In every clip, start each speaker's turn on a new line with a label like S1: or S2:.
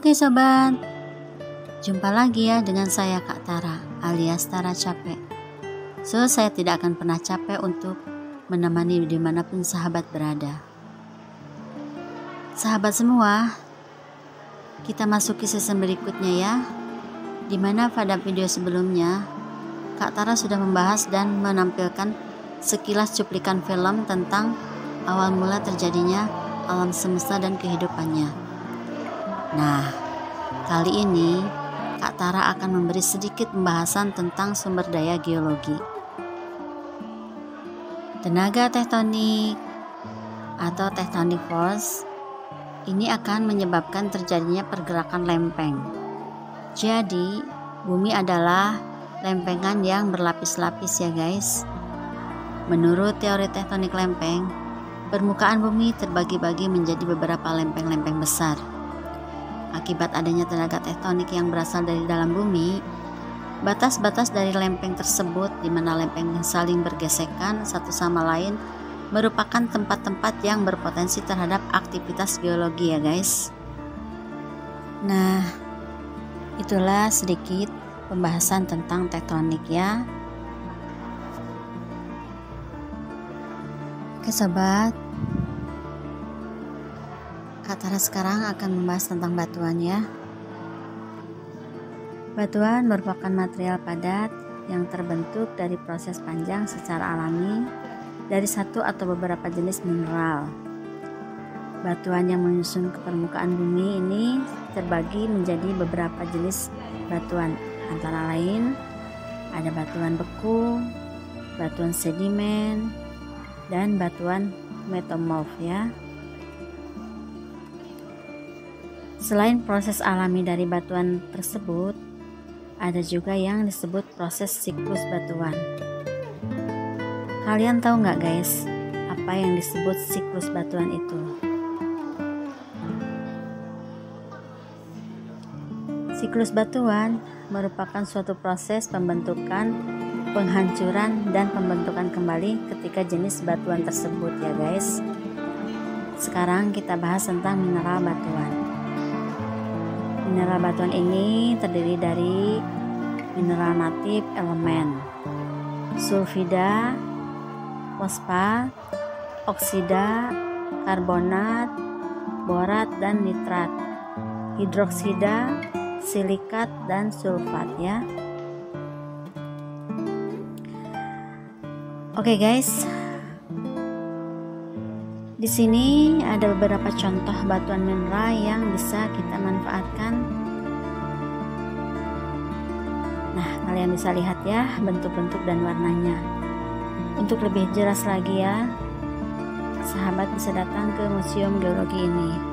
S1: Oke sobat, jumpa lagi ya dengan saya Kak Tara alias Tara Capek. So, saya tidak akan pernah capek untuk menemani di mana pun sahabat berada. Sahabat semua, kita masuki season berikutnya ya, di mana pada video sebelumnya Kak Tara sudah membahas dan menampilkan sekilas cuplikan film tentang awal mula terjadinya alam semesta dan kehidupannya. Nah, kali ini Kak Tara akan memberi sedikit pembahasan tentang sumber daya geologi. Tenaga tektonik atau tectonic force ini akan menyebabkan terjadinya pergerakan lempeng. Jadi, bumi adalah lempengan yang berlapis-lapis ya guys. Menurut teori tektonik lempeng, permukaan bumi terbagi-bagi menjadi beberapa lempeng-lempeng besar. Akibat adanya tenaga tektonik yang berasal dari dalam bumi, batas-batas dari lempeng tersebut di mana lempeng saling bergesekan satu sama lain merupakan tempat-tempat yang berpotensi terhadap aktivitas geologi ya guys. Nah, itulah sedikit pembahasan tentang tektonik ya. Oke sobat, Katara sekarang akan membahas tentang batuan ya. Batuan merupakan material padat yang terbentuk dari proses panjang secara alami dari satu atau beberapa jenis mineral. Batuan yang menyusun ke permukaan bumi ini terbagi menjadi beberapa jenis batuan, antara lain ada batuan beku, batuan sedimen, dan batuan metamorf ya. Selain proses alami dari batuan tersebut, ada juga yang disebut proses siklus batuan. Kalian tahu nggak guys, apa yang disebut siklus batuan itu? Siklus batuan merupakan suatu proses pembentukan, penghancuran, dan pembentukan kembali ketika jenis batuan tersebut ya guys. Sekarang kita bahas tentang mineral batuan. Mineral batuan ini terdiri dari mineral natif elemen sulfida, fosfat, oksida, karbonat, borat dan nitrat, hidroksida, silikat dan sulfat ya. Oke okay guys, di sini ada beberapa contoh batuan mineral yang bisa kita manfaatkan. Nah, kalian bisa lihat ya bentuk-bentuk dan warnanya. Untuk lebih jelas lagi ya, sahabat bisa datang ke Museum Geologi ini.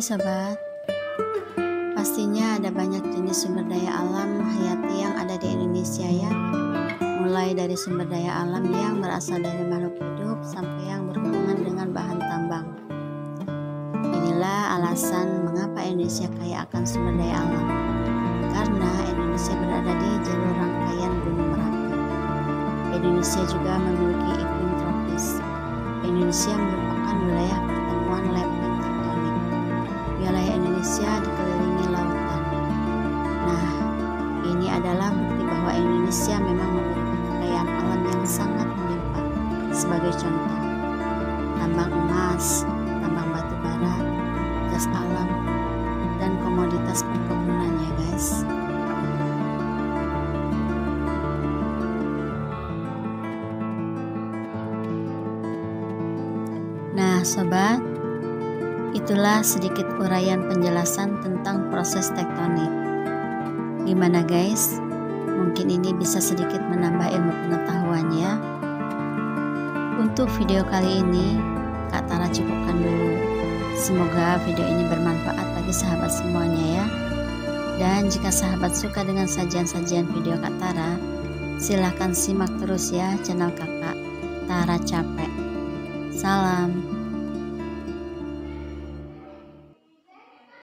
S1: Oke sobat, pastinya ada banyak jenis sumber daya alam hayati yang ada di Indonesia ya. Mulai dari sumber daya alam yang berasal dari makhluk hidup sampai yang berhubungan dengan bahan tambang. Inilah alasan mengapa Indonesia kaya akan sumber daya alam. Karena Indonesia berada di jalur rangkaian Gunung Merapi. Indonesia juga memiliki iklim tropis. Indonesia merupakan wilayah Nah, sobat, itulah sedikit uraian penjelasan tentang proses tektonik. Gimana guys? Mungkin ini bisa sedikit menambah ilmu pengetahuan ya. Untuk video kali ini, Kak Tara cukupkan dulu. Semoga video ini bermanfaat bagi sahabat semuanya ya. Dan jika sahabat suka dengan sajian-sajian video Kak Tara, silahkan simak terus ya channel kakak Tara Capek. Salam.